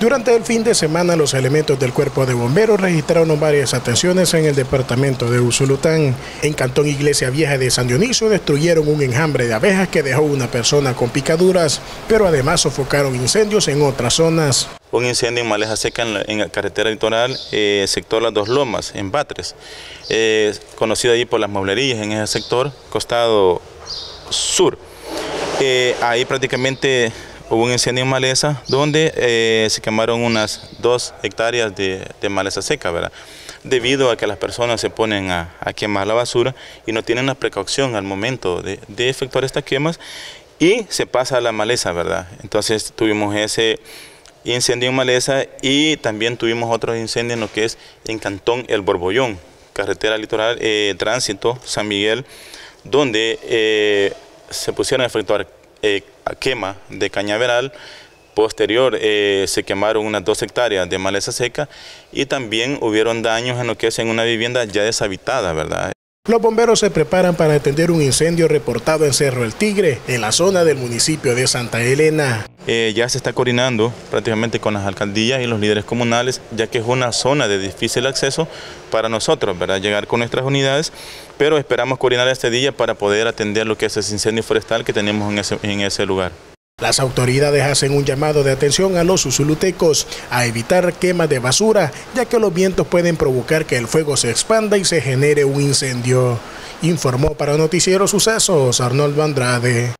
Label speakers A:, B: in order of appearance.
A: Durante el fin de semana, los elementos del cuerpo de bomberos registraron varias atenciones en el departamento de Usulután. En Cantón Iglesia Vieja de San Dionisio destruyeron un enjambre de abejas que dejó una persona con picaduras, pero además sofocaron incendios en otras zonas.
B: Un incendio en Maleja Seca en la, carretera litoral, eh, sector Las Dos Lomas, en Batres, eh, conocido allí por las mueblerías en ese sector, costado sur. Eh, ahí prácticamente hubo un incendio en maleza donde eh, se quemaron unas dos hectáreas de, maleza seca, ¿verdad? Debido a que las personas se ponen a, quemar la basura y no tienen la precaución al momento de, efectuar estas quemas y se pasa a la maleza, ¿verdad? Entonces tuvimos ese incendio en maleza y también tuvimos otro incendio en lo que es en Cantón El Borbollón, carretera litoral, eh, tránsito, San Miguel, donde se pusieron a efectuar eh, quema de cañaveral. Posterior eh, se quemaron unas dos hectáreas de maleza seca y también hubieron daños en lo que es en una vivienda ya deshabitada, ¿verdad?
A: Los bomberos se preparan para atender un incendio reportado en Cerro El Tigre, en la zona del municipio de Santa Elena.
B: Eh, ya se está coordinando prácticamente con las alcaldías y los líderes comunales, ya que es una zona de difícil acceso para nosotros, ¿verdad? Llegar con nuestras unidades, pero esperamos coordinar este día para poder atender lo que es ese incendio forestal que tenemos en ese, en ese lugar.
A: Las autoridades hacen un llamado de atención a los usulutecos a evitar quemas de basura, ya que los vientos pueden provocar que el fuego se expanda y se genere un incendio. Informó para Noticiero Sucesos Arnoldo Andrade.